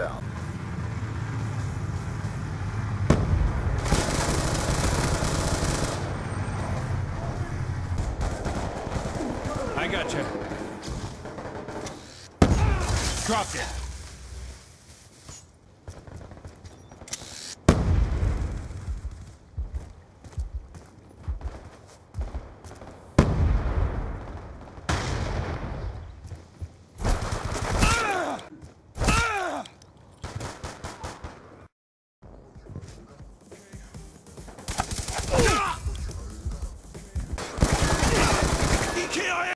down. I got gotcha. you. Dropped it.